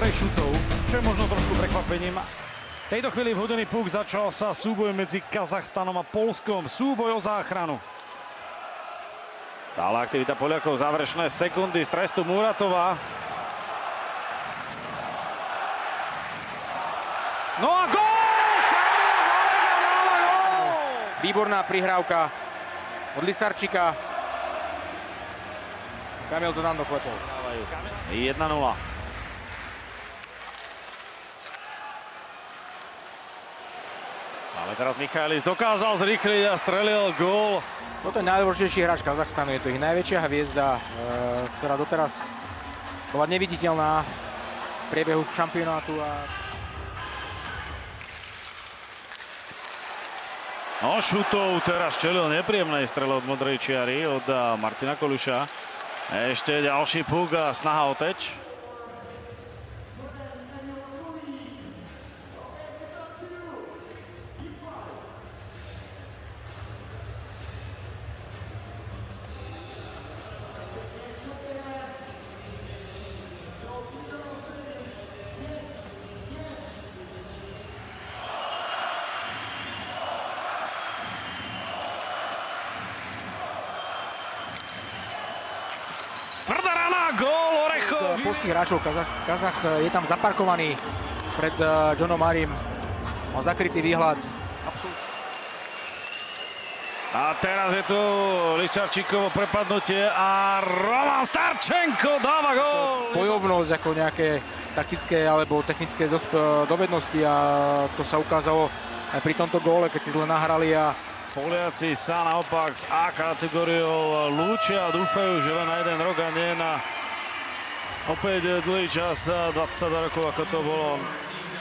Andrej Šutov, čo je možno trošku prekvapením. V tejto chvíli v hodený puk začal sa súboj medzi Kazachstanom a Polskom. Súboj o záchranu. Stále aktivita Poliakov, záverečné sekundy z trestu Muratova. No a gól! Výborná prihrávka od Lisarčika. Kamil to tam doklepol. 1-0. Ale teraz Michailis dokázal zrýchliť a strelil gól. Toto je najdôležitejší hráč Kazachstanu. Je to ich najväčšia hviezda, e, ktorá doteraz bola neviditeľná v priebehu šampionátu a No, Šutov teraz čelil nepríjemnej strele od modrej čiary od Marcina Koluša. Ešte ďalší puk a snaha o teč. Tvrdá rana, gól Orechovi. polských hráčov. Kazach, Kazach e, je tam zaparkovaný pred e, Johnom Marim. Mal zakrytý výhľad. A teraz je tu Ličarčíkovo prepadnutie a Roman Starčenko dáva gól. bojovnosť ako nejaké taktické alebo technické dosp- dovednosti a to sa ukázalo aj pri tomto góle, keď si zle nahrali a Poliaci sa naopak s A kategóriou lúčia a dúfajú, že len na jeden rok a nie na opäť dlhý čas, 22 rokov, ako to bolo